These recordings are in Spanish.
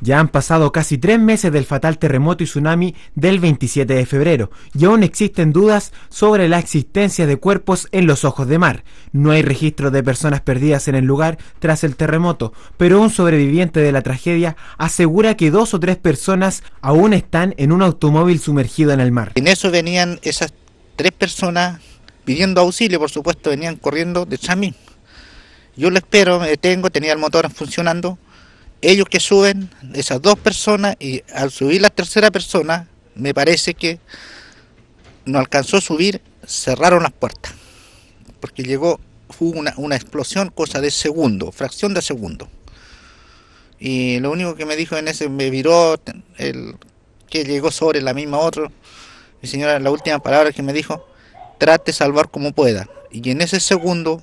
Ya han pasado casi tres meses del fatal terremoto y tsunami del 27 de febrero y aún existen dudas sobre la existencia de cuerpos en los ojos de mar. No hay registro de personas perdidas en el lugar tras el terremoto, pero un sobreviviente de la tragedia asegura que dos o tres personas aún están en un automóvil sumergido en el mar. En eso venían esas tres personas pidiendo auxilio, por supuesto, venían corriendo de mí. Yo lo espero, me tenía el motor funcionando ellos que suben, esas dos personas, y al subir la tercera persona, me parece que no alcanzó a subir, cerraron las puertas, porque llegó, hubo una, una explosión, cosa de segundo, fracción de segundo. Y lo único que me dijo en ese, me viró, el que llegó sobre la misma otro, mi señora, la última palabra que me dijo, trate de salvar como pueda. Y en ese segundo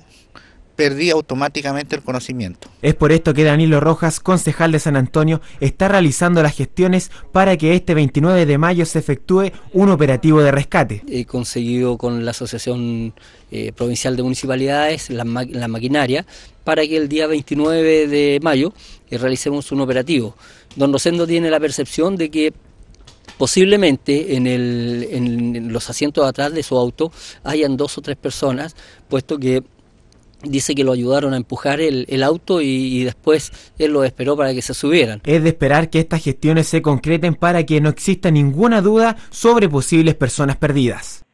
perdí automáticamente el conocimiento. Es por esto que Danilo Rojas, concejal de San Antonio, está realizando las gestiones para que este 29 de mayo se efectúe un operativo de rescate. He conseguido con la Asociación eh, Provincial de Municipalidades la, maquinaria para que el día 29 de mayo eh, realicemos un operativo. Don Rosendo tiene la percepción de que posiblemente en, el, en los asientos de atrás de su auto hayan dos o tres personas, puesto que dice que lo ayudaron a empujar el, auto y, después él lo esperó para que se subieran. Es de esperar que estas gestiones se concreten para que no exista ninguna duda sobre posibles personas perdidas.